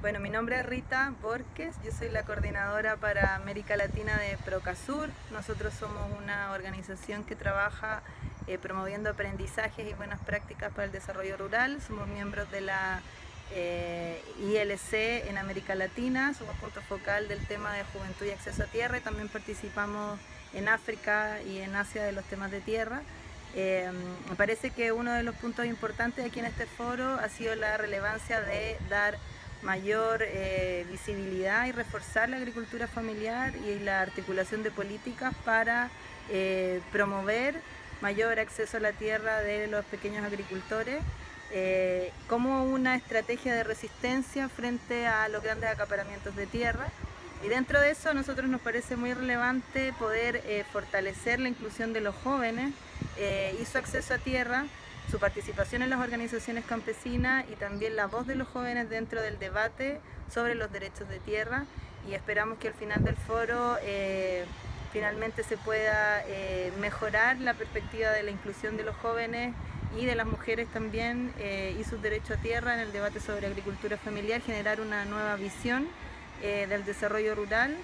Bueno, mi nombre es Rita Borges, yo soy la coordinadora para América Latina de Procasur. Nosotros somos una organización que trabaja eh, promoviendo aprendizajes y buenas prácticas para el desarrollo rural. Somos miembros de la eh, ILC en América Latina, somos punto focal del tema de juventud y acceso a tierra y también participamos en África y en Asia de los temas de tierra. Eh, me parece que uno de los puntos importantes aquí en este foro ha sido la relevancia de dar mayor eh, visibilidad y reforzar la agricultura familiar y la articulación de políticas para eh, promover mayor acceso a la tierra de los pequeños agricultores eh, como una estrategia de resistencia frente a los grandes acaparamientos de tierra. Y dentro de eso a nosotros nos parece muy relevante poder fortalecer la inclusión de los jóvenes y su acceso a tierra su participación en las organizaciones campesinas y también la voz de los jóvenes dentro del debate sobre los derechos de tierra. Y esperamos que al final del foro eh, finalmente se pueda eh, mejorar la perspectiva de la inclusión de los jóvenes y de las mujeres también eh, y sus derechos a tierra en el debate sobre agricultura familiar, generar una nueva visión del desarrollo rural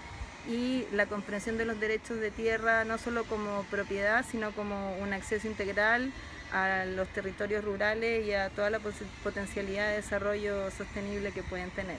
y la comprensión de los derechos de tierra no solo como propiedad, sino como un acceso integral a los territorios rurales y a toda la potencialidad de desarrollo sostenible que pueden tener.